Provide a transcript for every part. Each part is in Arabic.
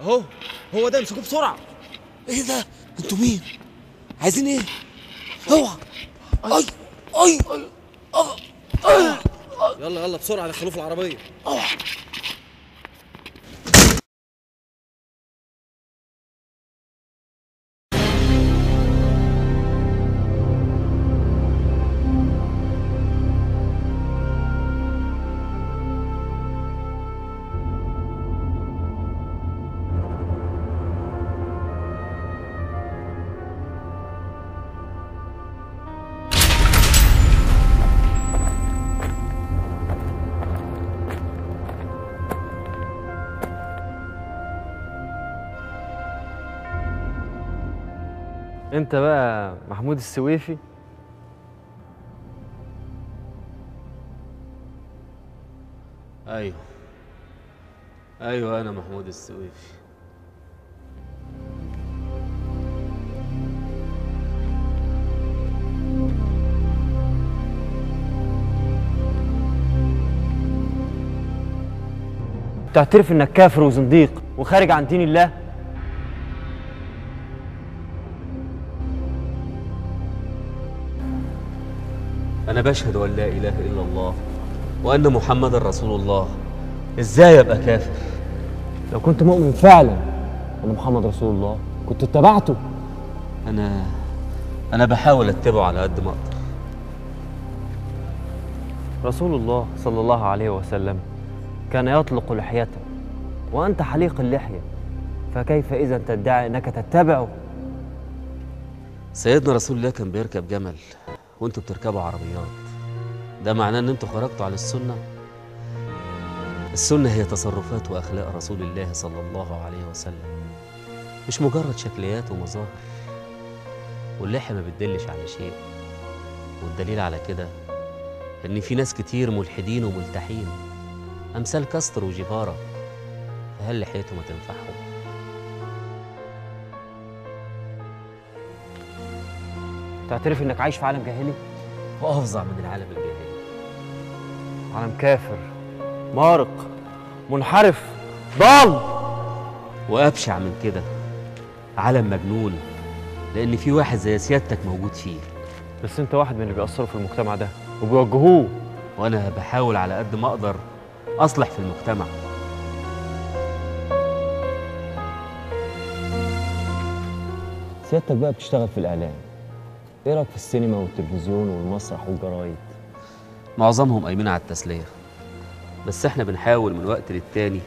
اهو هو ده امسكوه بسرعة. إيه ده؟ أنتوا مين؟ عايزين إيه؟ اوعى. أي أي أي يلا يلا بسرعة دخلوه في العربية. انت بقى محمود السويفي. أيوه. أيوه أنا محمود السويفي. تعترف انك كافر وزنديق وخارج عن دين الله؟ أنا بشهد أن لا إله إلا الله وأن محمد رسول الله. إزاي أبقى كافر؟ لو كنت مؤمن فعلا أن محمد رسول الله كنت اتبعته. أنا أنا بحاول أتبعه على قد ما أقدر. رسول الله صلى الله عليه وسلم كان يطلق لحيته وأنت حليق اللحية فكيف إذا تدعي إنك تتبعه؟ سيدنا رسول الله كان بيركب جمل. وانتوا بتركبوا عربيات. ده معناه ان أنتوا خرجتوا على السنة؟ السنة هي تصرفات وأخلاق رسول الله صلى الله عليه وسلم مش مجرد شكليات ومظاهر. واللحية ما بتدلش على شيء والدليل على كده إن في ناس كتير ملحدين وملتحين أمثال كاستر وجيفارا فهل لحيته ما تنفعهم؟ تعترف إنك عايش في عالم جاهلي؟ وأفظع من العالم الجاهلي. عالم كافر مارق منحرف ضال. وأبشع من كده. عالم مجنون لأن في واحد زي سيادتك موجود فيه. بس أنت واحد من اللي بيأثروا في المجتمع ده وبيوجهوه. وأنا بحاول على قد ما أقدر أصلح في المجتمع. سيادتك بقى بتشتغل في الإعلام. إيه رأيك في السينما والتلفزيون والمسرح والجرايد؟ معظمهم قايمين على التسلية. بس إحنا بنحاول من وقت للتاني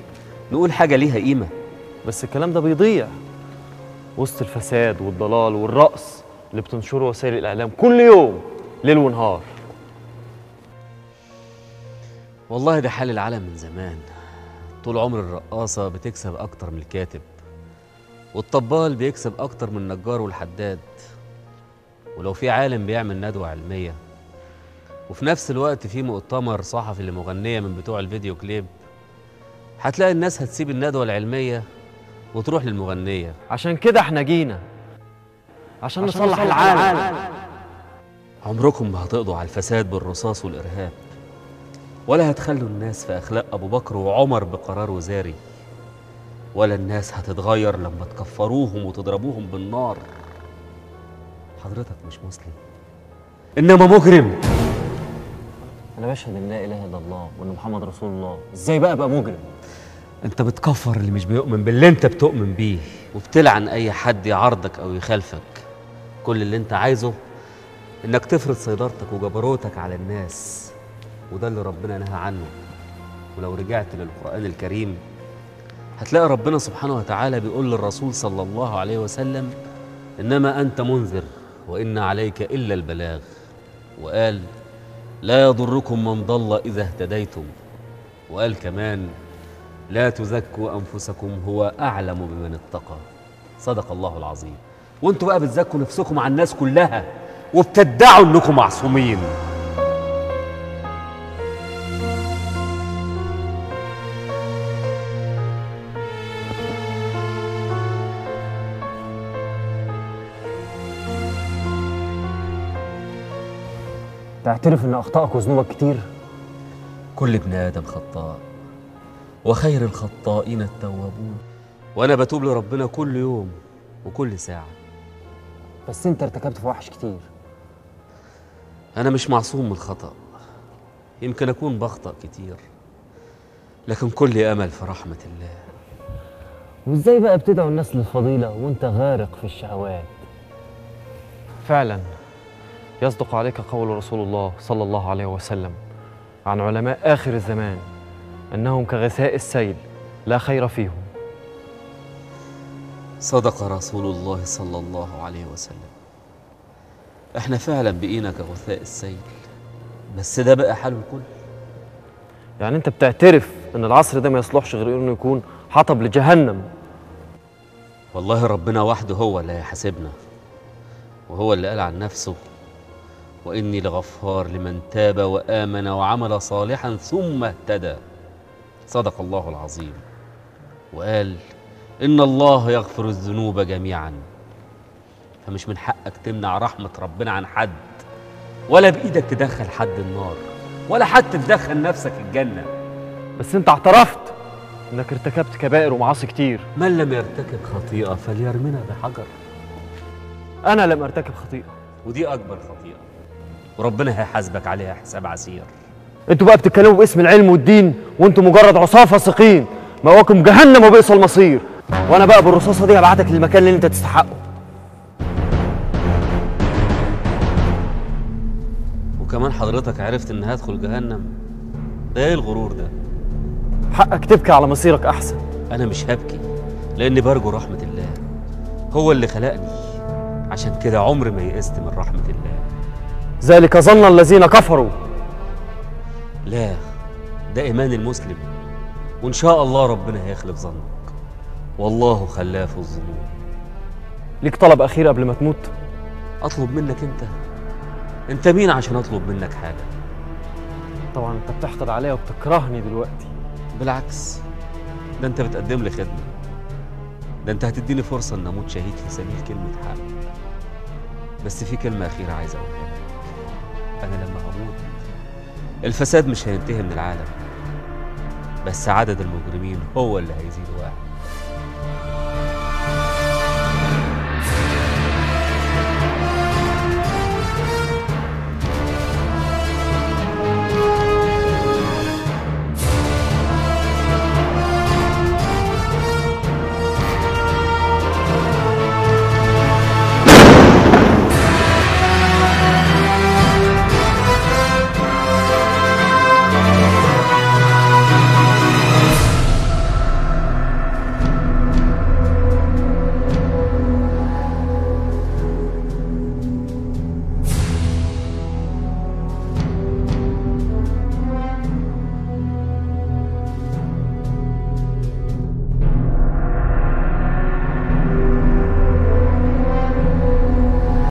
نقول حاجة ليها قيمة. بس الكلام ده بيضيع. وسط الفساد والضلال والرقص اللي بتنشره وسائل الإعلام كل يوم ليل ونهار. والله ده حال العالم من زمان. طول عمر الرقاصة بتكسب أكتر من الكاتب والطبال بيكسب أكتر من النجار والحداد. ولو في عالم بيعمل ندوة علمية وفي نفس الوقت في مؤتمر صحفي لمغنية من بتوع الفيديو كليب هتلاقي الناس هتسيب الندوة العلمية وتروح للمغنية. عشان كده إحنا جينا. عشان, نصلح العالم, عمركم ما هتقضوا على الفساد بالرصاص والإرهاب ولا هتخلوا الناس في أخلاق أبو بكر وعمر بقرار وزاري ولا الناس هتتغير لما تكفروهم وتضربوهم بالنار. حضرتك مش مسلم. إنما مجرم. أنا بشهد إن لا إله إلا الله وإن محمد رسول الله. إزاي بقى أبقى مجرم؟ أنت بتكفر اللي مش بيؤمن باللي أنت بتؤمن بيه. وبتلعن أي حد يعارضك أو يخالفك. كل اللي أنت عايزه إنك تفرض سيطرتك وجبروتك على الناس. وده اللي ربنا نهى عنه. ولو رجعت للقرآن الكريم هتلاقي ربنا سبحانه وتعالى بيقول للرسول صلى الله عليه وسلم إنما أنت منذر. وإن عليك إلا البلاغ. وقال لا يضركم من ضل إذا اهتديتم. وقال كمان لا تزكوا أنفسكم هو أعلم بمن اتقى. صدق الله العظيم. وانتوا بقى بتزكوا نفسكم على الناس كلها وبتدعوا إنكم معصومين. تعترف إن اخطائك وذنوبك كتير؟ كل ابن آدم خطاء وخير الخطائين التوابون. وأنا بتوب لربنا كل يوم وكل ساعة. بس أنت ارتكبت فواحش كتير. أنا مش معصوم من الخطا يمكن أكون بخطأ كتير لكن كل أمل في رحمة الله. وإزاي بقى بتدعو الناس للفضيلة وأنت غارق في الشهوات؟ فعلا. يصدق عليك قول رسول الله صلى الله عليه وسلم عن علماء آخر الزمان أنهم كغثاء السيل لا خير فيهم. صدق رسول الله صلى الله عليه وسلم. إحنا فعلا بقينا كغثاء السيل بس ده بقى حال الكل. يعني أنت بتعترف إن العصر ده ما يصلحش غير إنه يكون حطب لجهنم. والله ربنا وحده هو اللي هيحاسبنا وهو اللي قال عن نفسه وإني لغفار لمن تاب وآمن وعمل صالحا ثم اهتدى. صدق الله العظيم. وقال إن الله يغفر الذنوب جميعا. فمش من حقك تمنع رحمة ربنا عن حد ولا بإيدك تدخل حد النار ولا حتى تدخل نفسك الجنة. بس أنت اعترفت إنك ارتكبت كبائر ومعاصي كتير. من لم يرتكب خطيئة فليرمنا بحجر. أنا لم أرتكب خطيئة. ودي أكبر خطيئة. وربنا هيحاسبك عليها حساب عسير. أنتوا بقى بتتكلموا باسم العلم والدين وانتوا مجرد عصاه فاسقين مأواكم جهنم وبئس المصير. وأنا بقى بالرصاصة دي هبعتك للمكان اللي انت تستحقه. وكمان حضرتك عرفت إن هدخل جهنم ده إيه الغرور ده؟ حقك تبكي على مصيرك أحسن. أنا مش هبكي لأني برجو رحمة الله. هو اللي خلقني. عشان كده عمري ما يئست من رحمة الله. ذلك ظن الذين كفروا. لا ده إيمان المسلم. وإن شاء الله ربنا هيخلف ظنك. والله خلاف الظنون. ليك طلب أخير قبل ما تموت؟ أطلب منك أنت. أنت مين عشان أطلب منك حاجة؟ طبعا أنت بتحقد عليا وبتكرهني دلوقتي. بالعكس ده أنت بتقدم لي خدمة. ده أنت هتديني فرصة إن أموت شهيد في سبيل كلمة حق. بس في كلمة أخيرة عايز أقولها لك. أنا لما هموت الفساد مش هينتهي من العالم بس عدد المجرمين هو اللي هيزيد واحد.